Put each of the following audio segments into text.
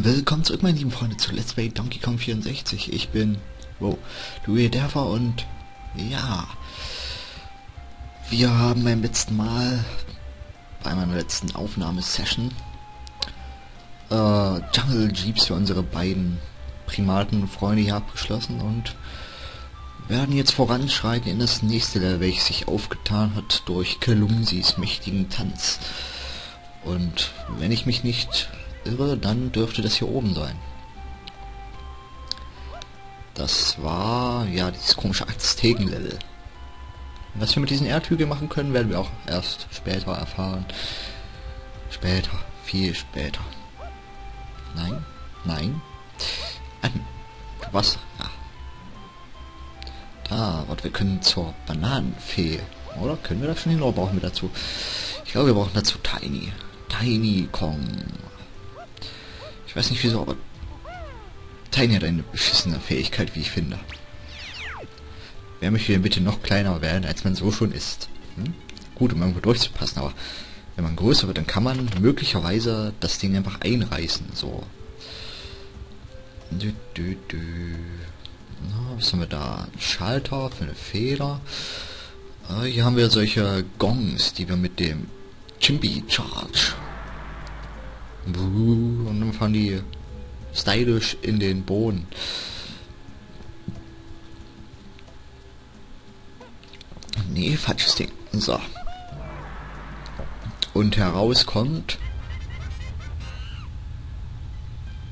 Willkommen zurück, meine lieben Freunde, zu Let's Play Donkey Kong 64. Ich bin, wow, Louis Derfer und ja, wir haben beim letzten Mal, bei meiner letzten Aufnahmesession, äh, Jungle Jeeps für unsere beiden Primaten-Freunde hier abgeschlossen und werden jetzt voranschreiten in das nächste Level, welches sich aufgetan hat durch Kalumsis mächtigen Tanz. Und wenn ich mich nicht irre, dann dürfte das hier oben sein. Das war, ja, dieses komische Azteken-Level. Was wir mit diesen Erdhügeln machen können, werden wir auch erst später erfahren. Später, viel später. Nein, nein. Was? Ja. Da, warte, wir können zur Bananenfee. Oder? Können wir das schon hin oder brauchen wir dazu? Ich glaube, wir brauchen dazu Tiny. Tiny Kong. Weiß nicht wieso, aber Tiny hat eine beschissene Fähigkeit, wie ich finde. Wer möchte denn bitte noch kleiner werden, als man so schon ist? Hm? Gut, um irgendwo durchzupassen, aber wenn man größer wird, dann kann man möglicherweise das Ding einfach einreißen, so. Dü, dü, dü. Na, was haben wir da? Ein Schalter für eine Feder. Äh, hier haben wir solche Gongs, die wir mit dem Chimpy Charge und dann fahren die stylisch in den Boden. Nee, falsches Ding. So. Und herauskommt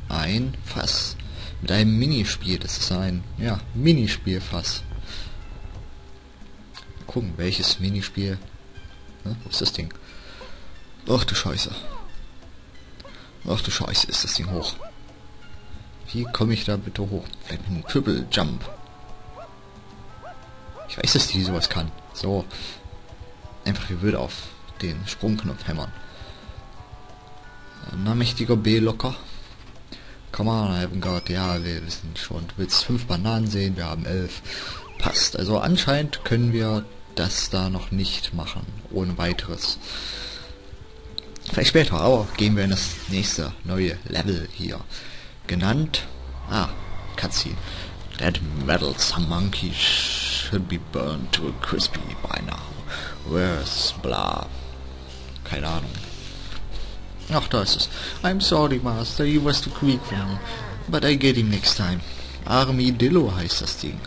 ein Fass mit einem Minispiel. Das ist ein, ja, Minispielfass. Gucken, welches Minispiel. Ne, wo ist das Ding? Ach du Scheiße. Ach du Scheiße, ist das Ding hoch. Wie komme ich da bitte hoch? Vielleicht mit einem Triple Jump. Ich weiß, dass die sowas kann. So. Einfach wie würde auf den Sprungknopf hämmern. Na, mächtiger B locker. Come on, got. Ja, wir wissen schon. Du willst fünf Bananen sehen, wir haben elf. Passt. Also anscheinend können wir das da noch nicht machen. Ohne weiteres. Vielleicht später, aber gehen wir in das nächste neue Level hier. Genannt. Ah, Cutscene. That metal some monkey should be burned to a crispy by now. Where's blah? Keine Ahnung. Ach, da ist es. I'm sorry, Master, you was too quick for me. But I get him next time. Armadillo heißt das Ding.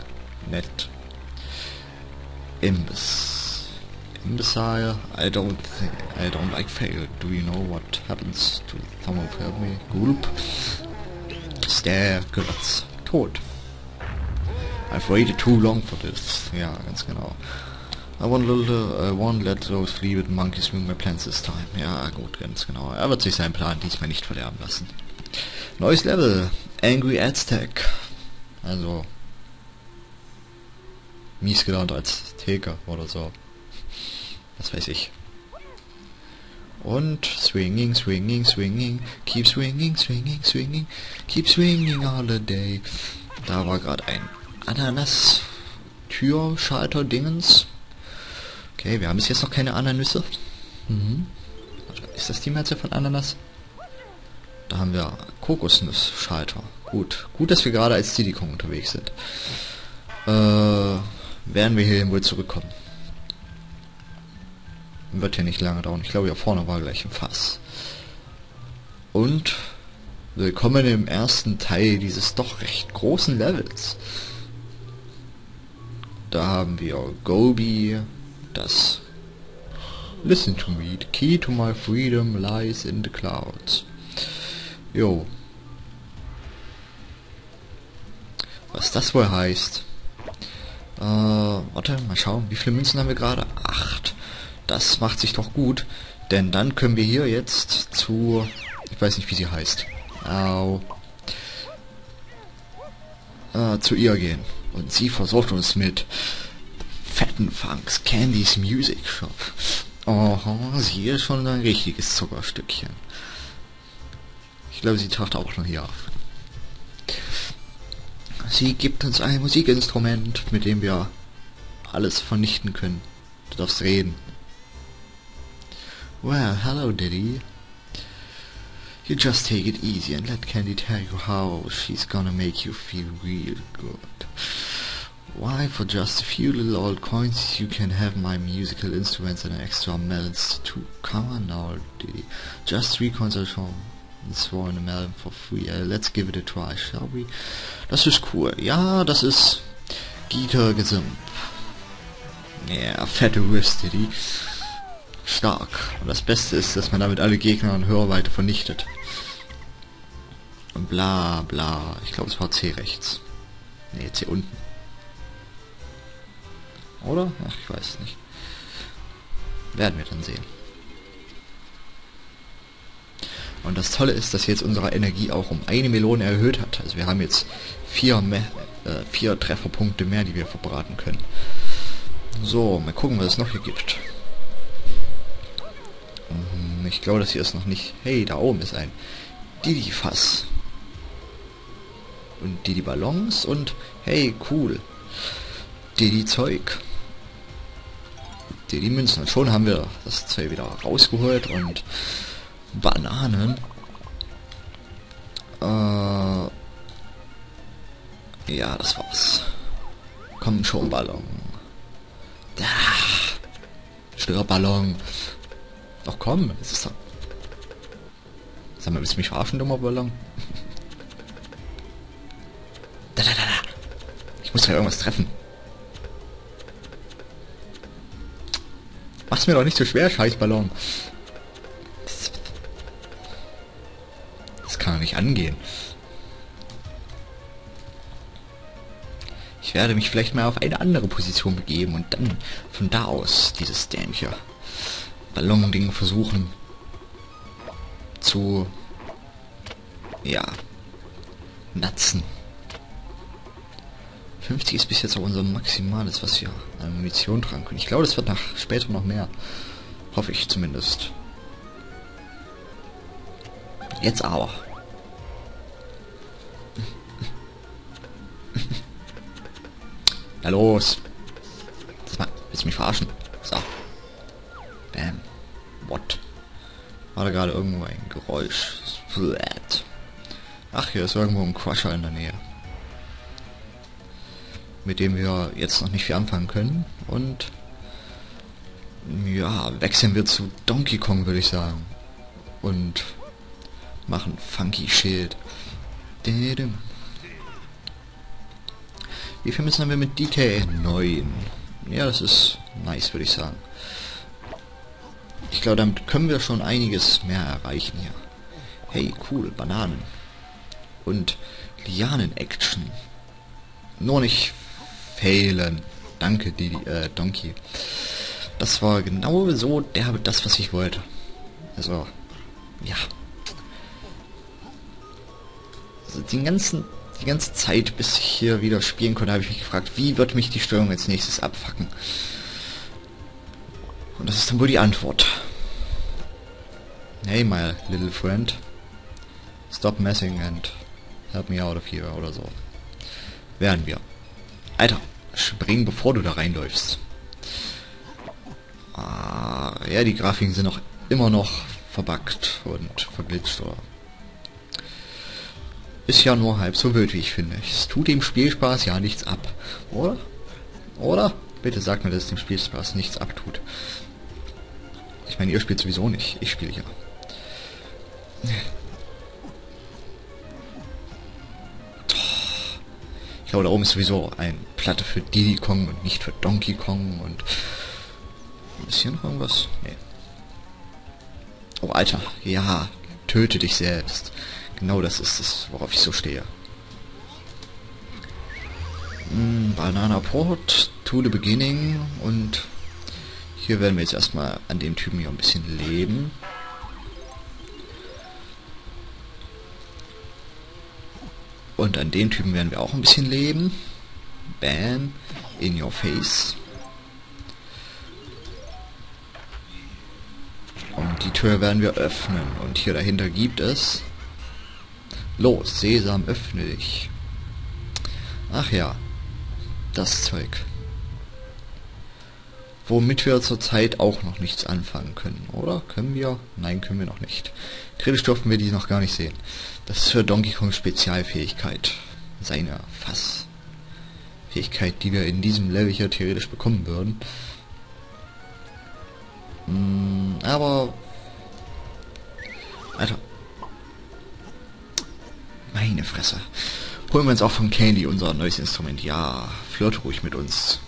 Nett. Imbiss. Imbecile, I don't think, I don't like fail. Do you know what happens to Thermotherapy? Gulp. Stare, Gewatz. Tot. I've waited too long for this. Ja, ganz genau. I won't, little, I won't let those fleet monkeys ruin my plans this time. Ja, gut, ganz genau. Er wird sich seinen Plan diesmal nicht verderben lassen. Neues Level. Angry Aztec. Also... Mies gelaunt als Theke oder so. Was weiß ich. Und swinging, swinging, swinging, keep swinging, swinging, swinging, keep swinging all the day. Da war gerade ein Ananas Türschalter Dingens. Okay, wir haben bis jetzt noch keine Ananüsse. Mhm. Ist das die Mehrzahl von Ananas? Da haben wir Kokosnussschalter. Gut. Gut, dass wir gerade als Kong unterwegs sind. Äh, werden wir hierhin wohl zurückkommen. Wird ja nicht lange dauern. Ich glaube, hier vorne war gleich ein Fass. Und willkommen im ersten Teil dieses doch recht großen Levels. Da haben wir Gobi, das Listen to me, the key to my freedom lies in the clouds. Jo. Was das wohl heißt? Äh, warte, mal schauen, wie viele Münzen haben wir gerade? Acht. Das macht sich doch gut, denn dann können wir hier jetzt zu... Ich weiß nicht, wie sie heißt. Au. Äh, zu ihr gehen. Und sie versorgt uns mit fetten Funks, Candy's Music Shop. Oh, sie ist schon ein richtiges Zuckerstückchen. Ich glaube, sie taucht auch noch hier auf. Sie gibt uns ein Musikinstrument, mit dem wir alles vernichten können. Du darfst reden. Well, hello Diddy. You just take it easy and let Candy tell you how she's gonna make you feel real good. Why, for just a few little old coins you can have my musical instruments and extra melons too. Come on now, Diddy. Just three coins at home. It's for a melon for free. Uh, let's give it a try, shall we? Das ist cool. Ja, das ist Gesimp. Ja, fette Wrist, Diddy. Stark. Und das Beste ist, dass man damit alle Gegner in Hörweite vernichtet. Und bla bla. Ich glaube, es war C rechts. Ne, C unten. Oder? Ach, ich weiß nicht. Werden wir dann sehen. Und das Tolle ist, dass jetzt unsere Energie auch um eine Melone erhöht hat. Also wir haben jetzt vier, mehr, äh, vier Trefferpunkte mehr, die wir verbraten können. So, mal gucken, was es noch hier gibt. Mhm, ich glaube, das hier ist noch nicht... Hey, da oben ist ein Didi-Fass. Und Didi-Ballons und... Hey, cool. Didi-Zeug. Didi-Münzen. Schon haben wir das Zeug wieder rausgeholt und... Bananen. Äh... Ja, das war's. Komm schon, Ballon. Ah, Störballon. Ach komm, es ist. Sag mal, willst du mich verarschen, dummer Ballon? da, da, da, da. Ich muss ja irgendwas treffen. Mach's mir doch nicht so schwer, Scheißballon. Das, das kann doch nicht angehen. Ich werde mich vielleicht mal auf eine andere Position begeben und dann von da aus dieses dämliche Ballon-Ding versuchen zu ja natzen. 50 ist bis jetzt auch unser Maximales, was wir an Munition tragen können. Ich glaube, das wird nach später noch mehr. Hoffe ich zumindest. Jetzt aber. Na los. Willst du mich verarschen? So. Bam. What? War da gerade irgendwo ein Geräusch? Splat. Ach, hier ist irgendwo ein Crusher in der Nähe. Mit dem wir jetzt noch nicht viel anfangen können. Und ja, wechseln wir zu Donkey Kong, würde ich sagen. Und machen Funky Shit. Wie viel müssen wir mit DK? 9. Ja, das ist nice, würde ich sagen. Ich glaube, damit können wir schon einiges mehr erreichen hier. Hey, cool, Bananen. Und Lianen-Action. Nur nicht fehlen. Danke, Didi, äh, Donkey. Das war genau so der, das, was ich wollte. Also, ja. Also den ganzen die ganze Zeit, bis ich hier wieder spielen konnte, habe ich mich gefragt, wie wird mich die Steuerung als nächstes abfacken? Und das ist dann wohl die Antwort. Hey, my little friend. Stop messing and help me out of here oder so. Werden wir. Alter, spring bevor du da reinläufst. Ah, ja, die Grafiken sind noch immer noch verbuggt und verglitscht oder ist ja nur halb so wild, wie ich finde. Es tut dem Spielspaß ja nichts ab. Oder? Oder? Bitte sagt mir, dass es dem Spielspaß nichts abtut. Ich meine, ihr spielt sowieso nicht. Ich spiele ja. Ich glaube, da oben ist sowieso ein Platte für Diddy Kong und nicht für Donkey Kong und... Ist hier noch irgendwas? Nee. Oh, Alter. Ja, töte dich selbst. Genau das ist es, worauf ich so stehe. Mm, Banana Port, to the beginning und hier werden wir jetzt erstmal an dem Typen hier ein bisschen leben. Und an dem Typen werden wir auch ein bisschen leben. Bam. In your face. Und die Tür werden wir öffnen. Und hier dahinter gibt es Los, Sesam, öffne dich. Ach ja, das Zeug. Womit wir zurzeit auch noch nichts anfangen können, oder? Können wir? Nein, können wir noch nicht. Kritisch dürfen wir die noch gar nicht sehen. Das ist für Donkey Kong Spezialfähigkeit. Seine Fassfähigkeit, die wir in diesem Level hier theoretisch bekommen würden. Mm, aber... Alter. Meine Fresse. Holen wir uns auch von Candy unser neues Instrument. Ja, flirte ruhig mit uns.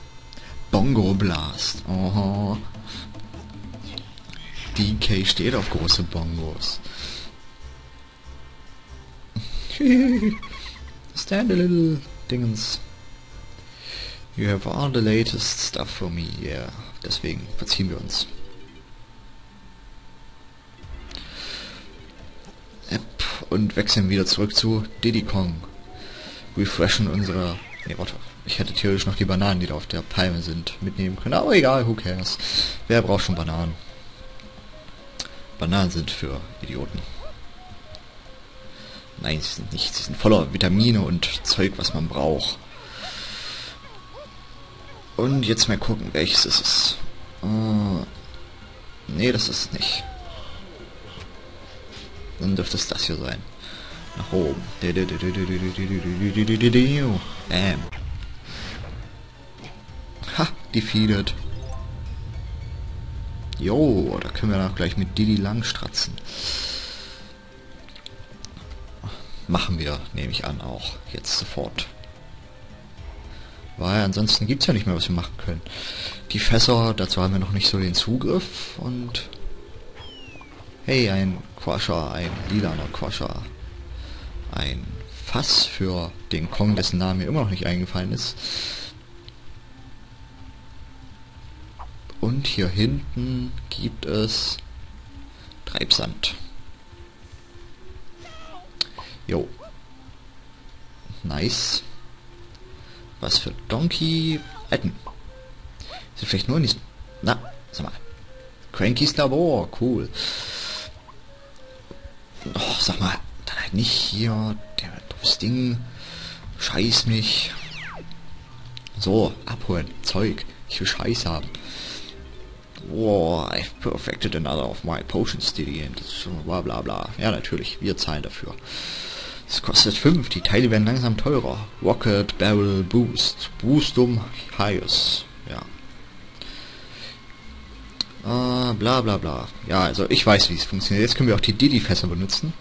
Bongo Blast. Oho. DK steht auf große Bongos. Stand a little dingens. You have all the latest stuff for me, yeah. Deswegen verziehen wir uns. App und wechseln wieder zurück zu Diddy Kong. Refreshen unsere... Ne, warte. Ich hätte theoretisch noch die Bananen, die da auf der Palme sind, mitnehmen können. Aber egal, who cares. Wer braucht schon Bananen? Bananen sind für Idioten. Nein, sie sind nicht. Sie sind voller Vitamine und Zeug, was man braucht. Und jetzt mal gucken, welches ist es. Uh, nee, das ist es nicht. Dann dürfte es das hier sein. Nach oben. Bam. Ha, defeated. Jo, da können wir dann gleich mit Didi langstratzen. Machen wir, nehme ich an, auch jetzt sofort. Weil ansonsten gibt es ja nicht mehr, was wir machen können. Die Fässer, dazu haben wir noch nicht so den Zugriff und... Hey, ein Quasher, ein lilaner Quasher. Ein Fass für den Kong, dessen Name mir immer noch nicht eingefallen ist. Und hier hinten gibt es Treibsand. Jo. Nice. Was für Donkey... Alten. Sind vielleicht nur in diesem... Na, sag mal. Crankys Labor, cool. Oh, sag mal, nicht hier, der doofes Ding. Scheiß mich. So, abholen, Zeug. Ich will Scheiß haben. Wow, I've perfected another of my potions, Diddy, and bla bla bla. Ja, natürlich, wir zahlen dafür. Es kostet 5, die Teile werden langsam teurer. Rocket, Barrel, Boost, Boostum, Highest, ja. Äh, bla bla bla. Ja, also ich weiß, wie es funktioniert. Jetzt können wir auch die Diddy-Fässer benutzen.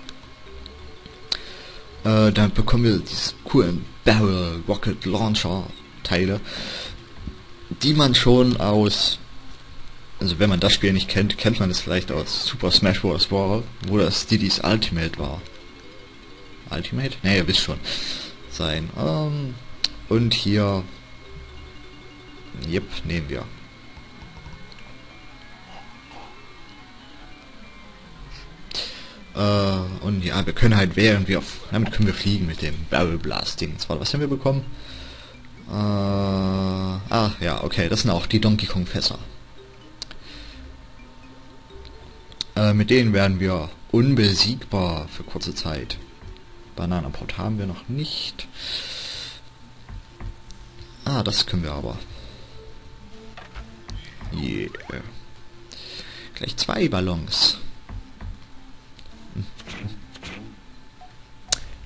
Äh, dann bekommen wir diese coolen Barrel Rocket Launcher Teile, die man schon aus also wenn man das Spiel nicht kennt, kennt man es vielleicht aus Super Smash Bros. Brawl, wo das Diddy's Ultimate war. Ultimate? Ne, ihr wisst schon. Sein. Ähm, und hier... Jep, nehmen wir. Äh, und ja, wir können halt während wir auf... Damit können wir fliegen mit dem Barrel Blasting. Zwar, was haben wir bekommen? Äh, ah, ja, okay, das sind auch die Donkey Kong Fässer. Äh, mit denen werden wir unbesiegbar für kurze Zeit. Bananenport haben wir noch nicht. Ah, das können wir aber. Yeah. Gleich zwei Ballons.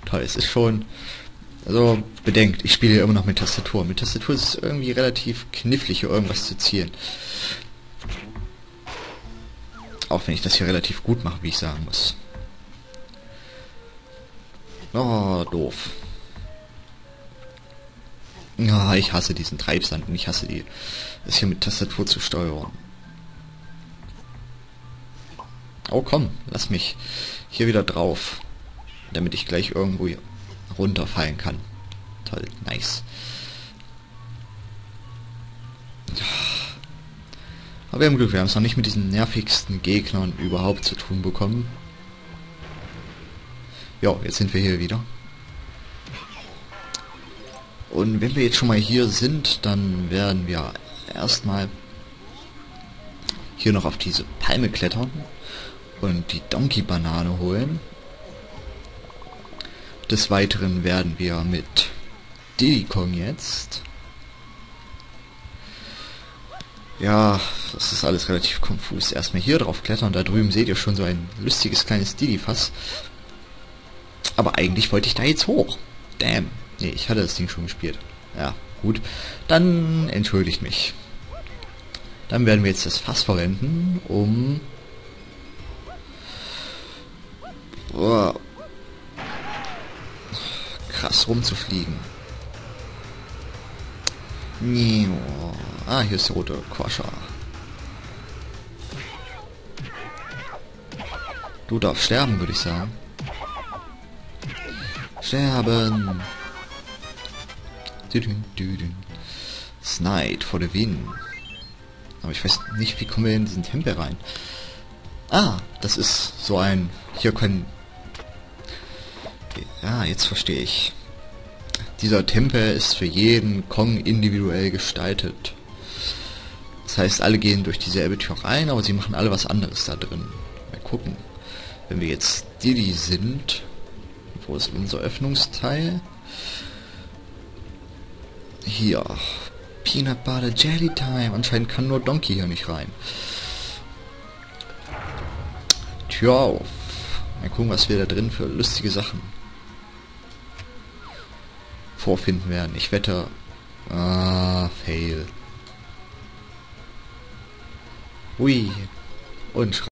Toll, es ist schon... Also, bedenkt, ich spiele immer noch mit Tastatur. Mit Tastatur ist es irgendwie relativ knifflig, hier irgendwas zu zielen. Auch wenn ich das hier relativ gut mache, wie ich sagen muss. Oh, doof. Ja, oh, ich hasse diesen Treibsand und ich hasse die, es hier mit Tastatur zu steuern. Oh komm, lass mich hier wieder drauf, damit ich gleich irgendwo runterfallen kann. Toll, nice. Aber wir haben Glück, wir haben es noch nicht mit diesen nervigsten Gegnern überhaupt zu tun bekommen. Ja, jetzt sind wir hier wieder. Und wenn wir jetzt schon mal hier sind, dann werden wir erstmal hier noch auf diese Palme klettern und die Donkey-Banane holen. Des Weiteren werden wir mit Diddy Kong jetzt Ja, das ist alles relativ konfus. Erstmal hier drauf klettern, da drüben seht ihr schon so ein lustiges kleines Didi-Fass. Aber eigentlich wollte ich da jetzt hoch. Damn. Nee, ich hatte das Ding schon gespielt. Ja, gut. Dann entschuldigt mich. Dann werden wir jetzt das Fass verwenden, um... Oh, krass rumzufliegen. Ah, hier ist der rote Quascher. Du darfst sterben, würde ich sagen. Sterben! Snide for the win. Aber ich weiß nicht, wie kommen wir in diesen Tempel rein. Ah, das ist so ein... Hier können... Ja, jetzt verstehe ich. Dieser Tempel ist für jeden Kong individuell gestaltet. Das heißt, alle gehen durch dieselbe Tür rein, aber sie machen alle was anderes da drin. Mal gucken. Wenn wir jetzt Diddy sind, wo ist unser Öffnungsteil? Hier. Peanut Butter Jelly Time. Anscheinend kann nur Donkey hier nicht rein. Tür auf. Mal gucken, was wir da drin für lustige Sachen vorfinden werden. Ich wette... Ah, fail. Ui. Und